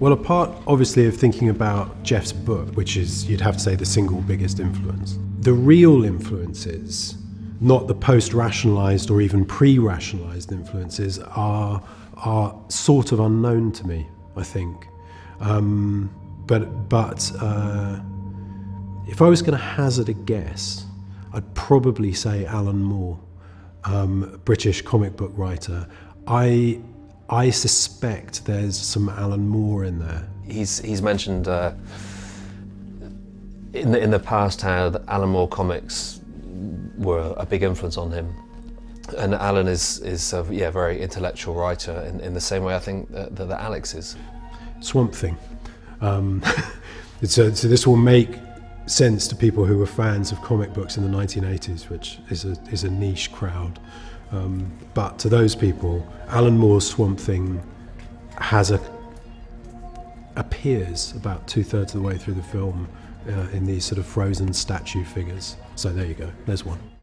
Well, apart obviously of thinking about Jeff's book, which is, you'd have to say, the single biggest influence, the real influences, not the post rationalized or even pre rationalized influences, are, are sort of unknown to me, I think. Um, but but uh, if I was going to hazard a guess, I'd probably say Alan Moore, um, British comic book writer. I I suspect there's some Alan Moore in there. He's he's mentioned uh, in the in the past how the Alan Moore comics were a big influence on him, and Alan is is a yeah very intellectual writer in, in the same way I think that, that Alex is. Swamp Thing. Um, so, so this will make sense to people who were fans of comic books in the 1980s, which is a, is a niche crowd. Um, but to those people, Alan Moore's Swamp Thing has a appears about two thirds of the way through the film uh, in these sort of frozen statue figures. So there you go. There's one.